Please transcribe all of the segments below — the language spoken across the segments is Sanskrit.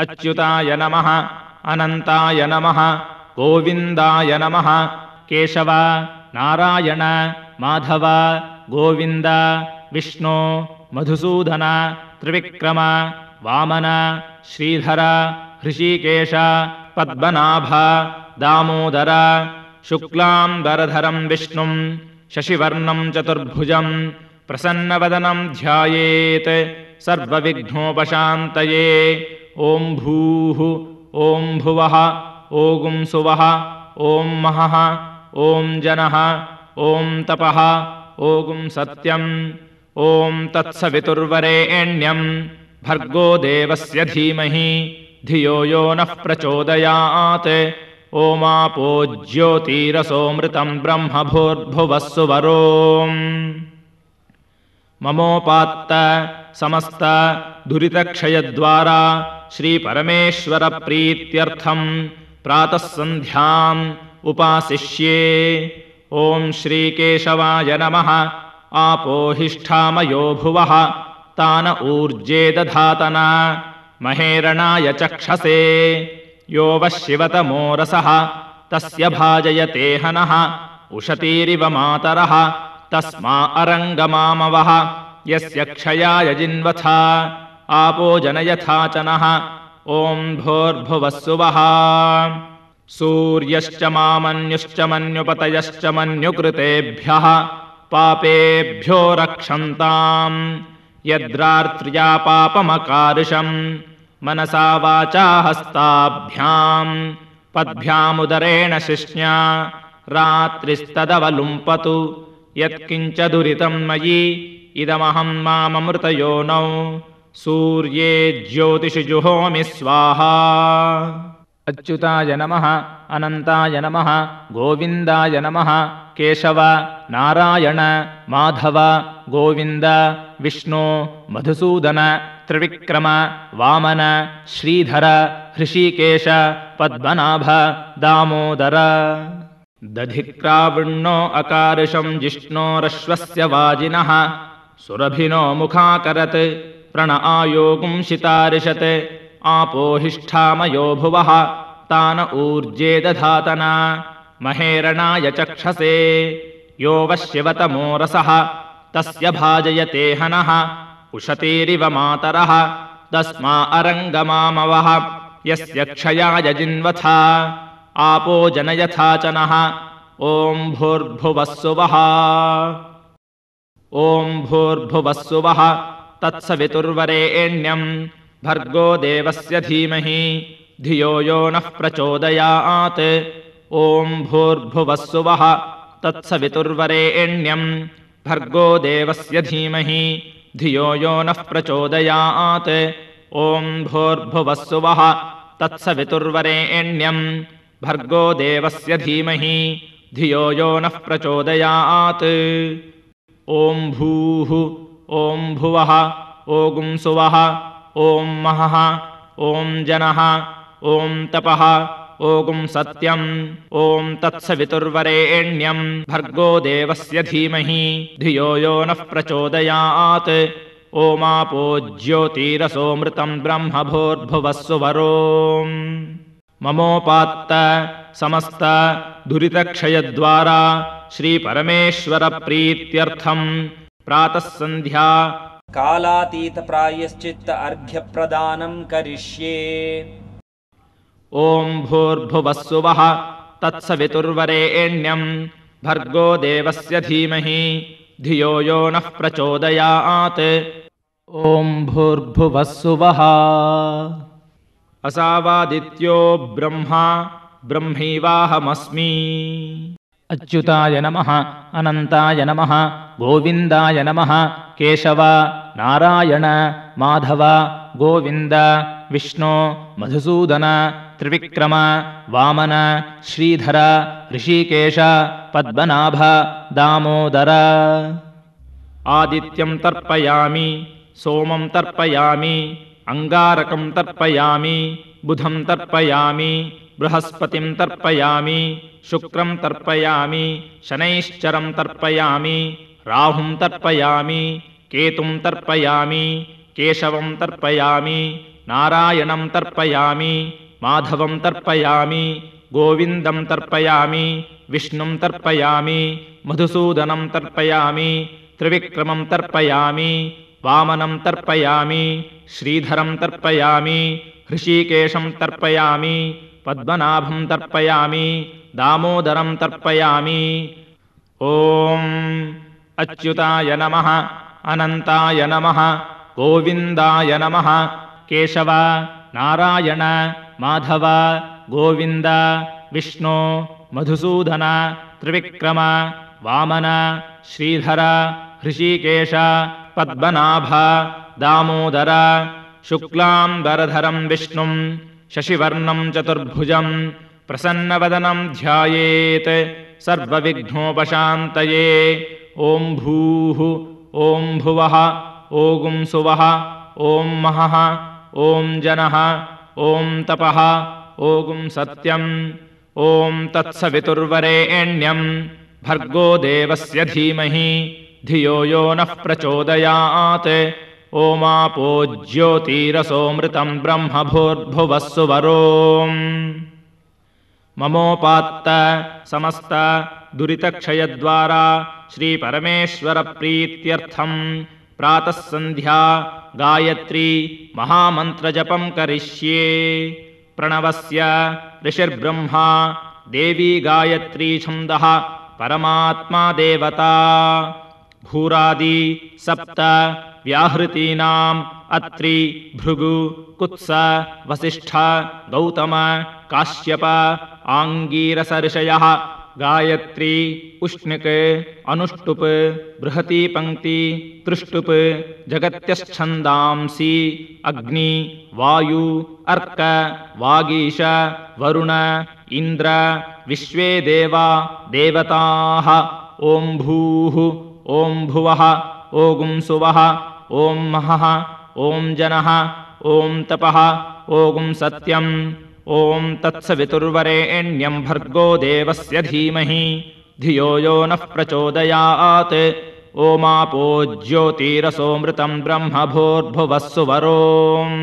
अच्युताय नमः। अनन्ताय नमः। गोविन्दाय नमः। केशव नारायण माधव गोविन्द विष्णो मधुसूदन त्रिविक्रम वामन श्रीधर हृषीकेश पद्मनाभ दामोदर शुक्लाम्बरधरम् विष्णुम् शशिवर्णम् चतुर्भुजम् प्रसन्नवदनम् ध्यायेत् सर्वविघ्नोपशान्तये ॐ भूः ॐ भुवः ॐ सुवः ॐ महः ॐ जनः ॐ तपः ॐ सत्यम् ॐ तत्सवितुर्वरेण्यम्। भर्गो देवस्य धीमहि धियो यो नः प्रचोदयात्। ओमापो ज्योतिरसोऽमृतम् ब्रह्मभूर्भुवः सुवरो ममोपात्त समस्त दुरितक्षयद्वारा श्रीपरमेश्वरप्रीत्यर्थम् प्रातः सन्ध्याम् उपासिष्ये। ॐ श्रीकेशवाय नमः। आपोहिष्ठामयो भुवः। तान ऊर्जे दधातन। महेरणाय चक्षसे। यो वः शिवतमोरसः तस्य भाजयते हनः। उशतीरिव मातरः। तस्मा अरङ्गमामवः। यस्य क्षयाय जिन्वथा आपो जनयथा च नः ॐ भोर्भुवः सुवः सूर्यश्च मामन्युश्च मन्युपतयश्च मन्युकृतेभ्यः। पापेभ्यो रक्षन्ताम्। यद्रात्र्या पापमकार्षम्। मनसा वाचा हस्ताभ्याम्। पद्भ्यामुदरेण शिष्ण्या। रात्रिस्तदवलुम्पतु। यत्किञ्च दुरितम् मयि। इदमहम् माममृतयोनौ सूर्ये ज्योतिषि जुहोमि स्वाहा। अच्युताय नमः अनन्ताय नमः गोविन्दाय नमः केशव नारायण माधव गोविन्द विष्णो मधुसूदन त्रिविक्रम वामन श्रीधर हृषीकेश पद्मनाभ दामोदर। दधिक्रावृण्णो अकार्षम् जिष्णोरश्वस्य वाजिनः सुरभिनो मुखाकरत् प्रण आयोगुंशितारिषत् आपोहिष्ठामयो भुवः तान ऊर्जे दधातन। महेरणाय चक्षसे यो वः शिवतमोरसः तस्य भाजयते हनः उशतीरिव मातरः। तस्मा अरङ्गमामवः यस्य क्षयाय जिन्वथा। आपो जनयथा च नः ॐ भूर्भुवः सुवः। ॐ भूर्भुवः सुवः तत्सवितुर्वरेण्यम् भर्गो देवस्य धीमहि धियो यो नः प्रचोदयात्। ॐ भूर्भुवः सुवः तत्सवितुर्वरेण्यम् भर्गो देवस्य धीमहि धियो यो नः प्रचोदयात्। ॐ भूर्भुवः सुवः तत्सवितुर्वरेण्यम् भर्गो देवस्य धीमहि धियो यो नः प्रचोदयात्। ॐ भूः ॐ भुवः ॐ सुवः ॐ महः ॐ जनः ॐ तपः ॐ सत्यम् ॐ तत्सवितुर्वरेण्यम् भर्गो देवस्य धीमहि धियो यो नः प्रचोदयात्। ओमापो ज्योतिरसोऽमृतम् ब्रह्मभूर्भुवः सुवरो ममोपात्त समस्त दुरितक्षयद्वारा श्रीपरमेश्वरप्रीत्यर्थम् प्रातः सन्ध्या। कालातीतप्रायश्चित्त अर्घ्यप्रदानम् करिष्ये। ॐ भूर्भुवः सुवः तत्सवितुर्वरेण्यम्। भर्गो देवस्य धीमहि धियो यो नः प्रचोदयात्। ॐ भूर्भुवः सुवः असावादित्यो ब्रह्मा ब्रह्मैवाहमस्मि अच्युताय नमः अनन्ताय नमः गोविन्दाय नमः केशव नारायण माधव गोविन्द विष्णो मधुसूदन त्रिविक्रम वामन श्रीधर ऋषिकेश पद्मनाभ दामोदर। आदित्यम् तर्पयामि सोमम् तर्पयामि अङ्गारकम् तर्पयामि बुधम् तर्पयामि बृहस्पतिम् तर्पयामि शुक्रम् तर्पयामि शनैश्चरम् तर्पयामि राहुम् तर्पयामि केतुम् तर्पयामि केशवम् तर्पयामि नारायणं तर्पयामि माधवं तर्पयामि गोविन्दं तर्पयामि विष्णुं तर्पयामि मधुसूदनं तर्पयामि त्रिविक्रमं तर्पयामि वामनं तर्पयामि श्रीधरं तर्पयामि हृषीकेशं तर्पयामि पद्मनाभं तर्पयामि दामोदरं तर्पयामि। ॐ अच्युताय नमः अनन्ताय नमः गोविन्दाय नमः केशव नारायण माधव गोविन्द विष्णु मधुसूदन त्रिविक्रम वामन श्रीधर हृषीकेश पद्मनाभ दामोदर शुक्लाम्बरधरं विष्णुं शशिवर्णं चतुर्भुजं प्रसन्नवदनं ध्यायेत् सर्वविघ्नोपशान्तये। ॐ भूः ॐ भुवः ॐ सुवः ॐ महः ॐ जनः ॐ तपः ॐ सत्यम्। ॐ तत्सवितुर्वरेण्यं भर्गो देवस्य धीमहि धियो यो नः प्रचोदयात्। ओमापो ज्योतिरसोऽमृतं ब्रह्मभूर्भुवः सुवरोम् ममोपात्त समस्त दुरितक्षयद्वारा श्रीपरमेश्वरप्रीत्यर्थम् प्रातः सन्ध्या गायत्री महामन्त्रजपं करिष्ये। प्रणवस्य ऋषिर्ब्रह्मा देवी गायत्री छन्दः परमात्मा देवता। भूरादि सप्त व्याहृतीनाम् अत्रि भृगु कुत्स वसिष्ठ गौतम काश्यप आङ्गीरसऋषयः गायत्री उष्णिक् अनुष्टुप् बृहतीपङ्क्ति तृष्टुप् जगत्यश्छन्दांसि अग्नि वायु अर्क वागीश वरुण इन्द्र विश्वे देवा देवताः ॐ भूः ॐ भुवः ॐ सुवः ॐ महः ॐ जनः ॐ तपः ॐ सत्यम्। ॐ तत्सवितुर्वरेण्यं भर्गो देवस्य धीमहि। धियो यो नः प्रचोदयात्। ओमापो ज्योतिरसोऽमृतं ब्रह्मभूर्भुवः सुवरोम्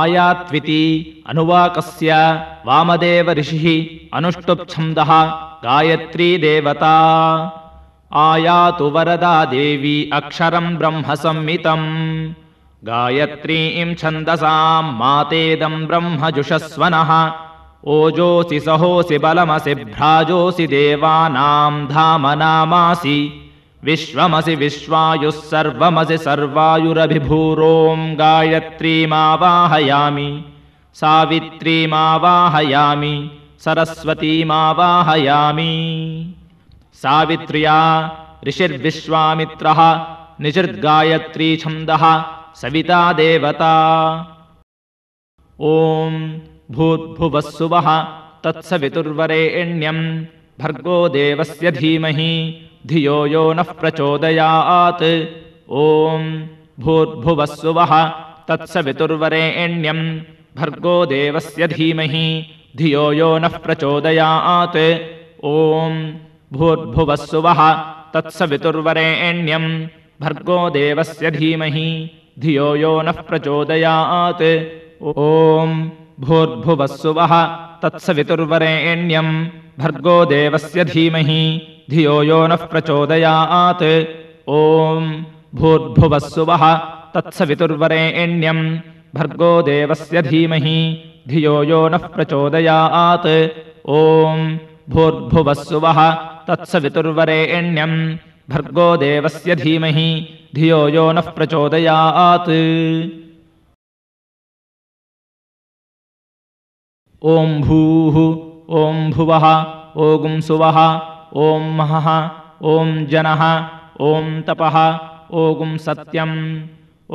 आयात्विति अनुवाकस्य वामदेव ऋषिः अनुष्टुप्छन्दः गायत्री देवता आयातु वरदा देवी अक्षरं ब्रह्मसंमितम् गायत्रीं छन्दसां मातेदं ब्रह्मजुषस्वनः ओजोऽसि सहोऽसि बलमसि भ्राजोऽसि देवानां धामनामासि। विश्वमसि विश्वायुः सर्वमसि सर्वायुरभिभूरों गायत्रीमावाहयामि। सावित्रीमावाहयामि। सरस्वतीमावाहयामि सावित्र्या ऋषिर्विश्वामित्रः निजिर्गायत्री छन्दः सविता देवता। ॐ भूद्भुवः सुवः तत्सवितुर्वरेण्यं भर्गो देवस्य धीमहि धियो यो नः प्रचोदयात्। ॐ भूर्भुवः सुवः तत्सवितुर्वरेण्यं भर्गो देवस्य धीमहि धियो यो नः प्रचोदयात्। ॐ भूर्भुवः सुवः तत्सवितुर्वरेण्यं भर्गो देवस्य धीमहि धियो यो नः प्रचोदयात्। ॐ भूर्भुवः सुवः तत्सवितुर्वरेण्यं भर्गो देवस्य धीमहि धियो यो नः प्रचोदयात्। ॐ भूर्भुवः सुवः तत्सवितुर्वरेण्यं भर्गो देवस्य धीमहि धियो यो नः प्रचोदयात्। ॐ भूर्भुवः सुवः तत्सवितुर्वरेण्यं भर्गो देवस्य धीमहि धियो यो नः प्रचोदयात्। ॐ भूः ॐ भुवः ॐ सुवः ॐ महः ॐ जनः ॐ तपः ॐ सत्यम्।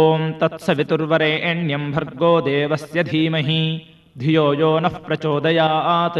ॐ तत्सवितुर्वरेण्यं भर्गो देवस्य धीमहि धियो यो नः प्रचोदयात्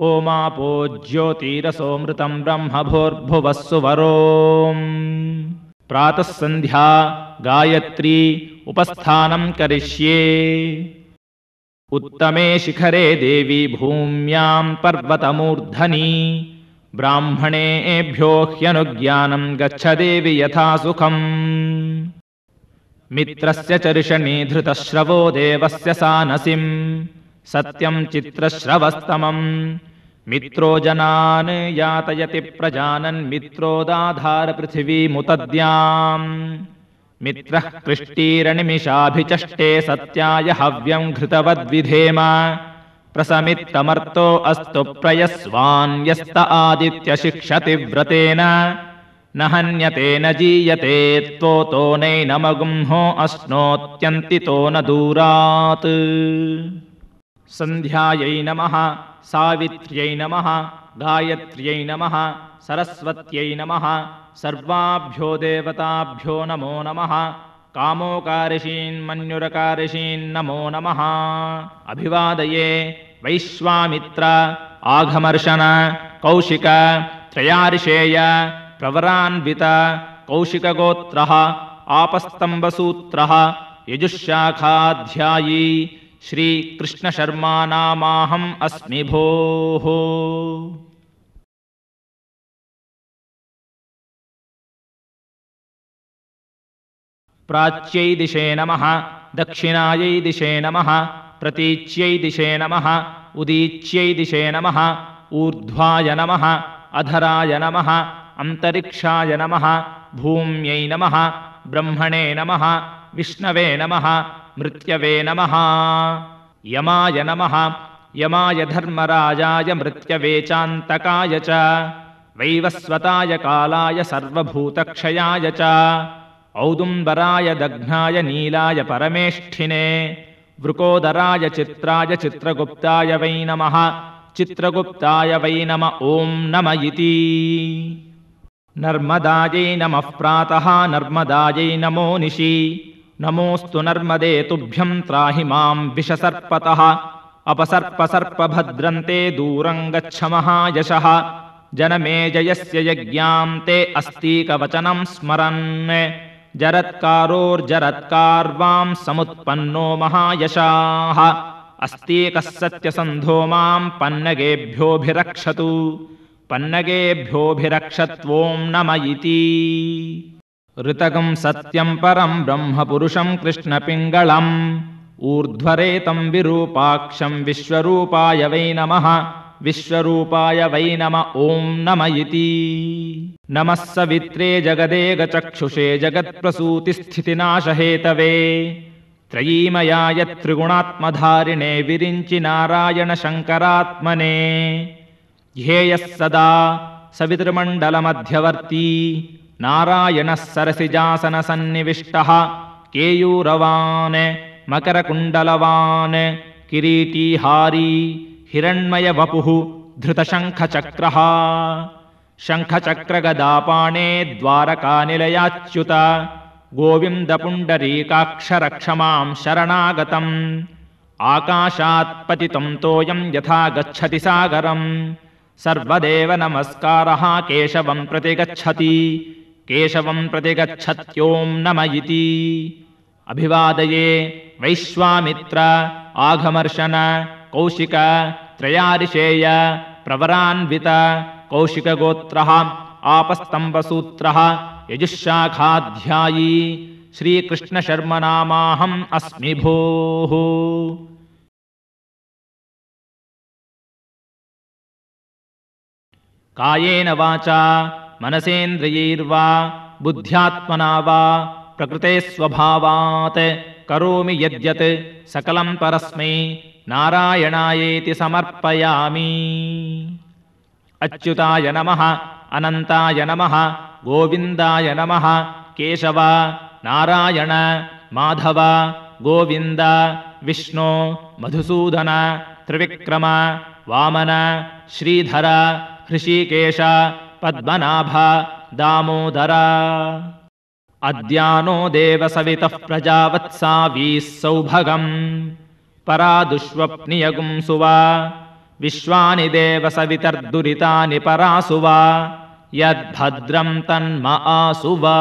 ओमापो ज्योतिरसोऽमृतं ब्रह्मभूर्भुवः सुवरोम् प्रातः सन्ध्या गायत्री उपस्थानं करिष्ये। उत्तमे शिखरे देवी भूम्यां पर्वतमूर्धनि। ब्राह्मणेभ्यो ह्यनुज्ञानं गच्छ देवि यथा सुखम्। मित्रस्य चर्षणी धृतश्रवो देवस्य सानसिम्। सत्यम् चित्रश्रवस्तमम् मित्रो जनान् यातयति प्रजानन् मित्रोदाधार पृथिवीमुतद्याम् मित्रः कृष्टीरनिमिषाभिचष्टे सत्याय हव्यम् घृतवद्विधेम। प्रसमित्तमर्तो अस्तु प्रयस्वान्यस्त आदित्यशिक्षति व्रतेन। न हन्यते न जीयते त्वोतो नैनमगुंहो अश्नोत्यन्तितो न दूरात् सन्ध्यायै नमः सावित्र्यै नमः गायत्र्यै नमः सरस्वत्यै नमः सर्वाभ्यो देवताभ्यो नमो नमः कामोकारिषीन्मन्युरकारिषीन्नमो नमः अभिवादये वैश्वामित्र आघमर्शन कौशिक त्रयार्षेय प्रवरान्वित कौशिकगोत्रः आपस्तम्बसूत्रः यजुःशाखाध्यायी श्रीकृष्णशर्मा नामाहम् अस्मि भोः। प्राच्यै दिशे नमः दक्षिणायै दिशे नमः प्रतीच्यै दिशे नमः उदीच्यै दिशे नमः ऊर्ध्वाय नमः अधराय नमः अन्तरिक्षाय नमः भूम्यै नमः ब्रह्मणे नमः विष्णवे नमः मृत्यवे नमः। यमाय नमः यमाय धर्मराजाय मृत्यवे चान्तकाय च। वैवस्वताय कालाय सर्वभूतक्षयाय च। औदुम्बराय दघ्नाय नीलाय परमेष्ठिने। वृकोदराय चित्राय चित्रगुप्ताय वै नमः चित्रगुप्ताय वै नम ॐ नम इति। नर्मदायै नमः प्रातः नर्मदायै नमो निशि नमोऽस्तु नर्मदे तुभ्यं त्राहि मां विषसर्पतः। अपसर्पसर्पभद्रन्ते दूरं गच्छ महायशः। जनमेजयस्य यज्ञां ते अस्तीकवचनं स्मरन्। जरत्कारोर्जरत्कार्वां समुत्पन्नो महायशाः। अस्तीकः सत्यसन्धो मां पन्नगेभ्योऽभिरक्षतु। पन्नगेभ्योऽभिरक्षत्वों नम इति ऋतगं सत्यं परं ब्रह्मपुरुषं कृष्णपिङ्गळम्। ऊर्ध्वरेतं विरूपाक्षं विश्वरूपाय वै नमः। विश्वरूपाय वै नम ॐ नम इति। नमः सवित्रे जगदेगचक्षुषे जगत्प्रसूतिस्थितिनाशहेतवे। त्रयीमयाय त्रिगुणात्मधारिणे विरिञ्चि नारायणशङ्करात्मने। ध्येयः सदा सवितृमण्डलमध्यवर्ती नारायणः सरसिजासनसन्निविष्टः केयूरवान् मकरकुण्डलवान् किरीटीहारी हिरण्मयवपुः धृतशङ्खचक्रः। शङ्खचक्रगदापाणे द्वारकानिलयाच्युत गोविन्दपुण्डरीकाक्षरक्षमां शरणागतम्। आकाशात्पतितं तोयं यथा गच्छति सागरम्। सर्वदेव नमस्कारः केशवं प्रतिगच्छति केशवं प्रतिगच्छत्यों नम इति। अभिवादये वैश्वामित्र आघमर्शन कौशिक त्रयारिषेय प्रवरान्वित कौशिकगोत्रः आपस्तम्बसूत्रः यजुःशाखाध्यायी श्रीकृष्णशर्मनामाहम् अस्मि भोः। कायेन वाचा मनसेन्द्रियैर्वा बुद्ध्यात्मना वा प्रकृते स्वभावात् करोमि यद्यत् सकलं परस्मै नारायणायेति समर्पयामि। अच्युताय नमः अनन्ताय नमः गोविन्दाय नमः केशव नारायण माधव गोविन्द विष्णो मधुसूदन त्रिविक्रम वामन श्रीधर हृषीकेश पद्मनाभ दामोदर। अद्यानो देवसवितः प्रजावत्सावीः सौभगम् परादुष्वप्नियगुं सुवा विश्वानि देवसवितर्दुरितानि परासु वा यद्भद्रं तन्म आसु वा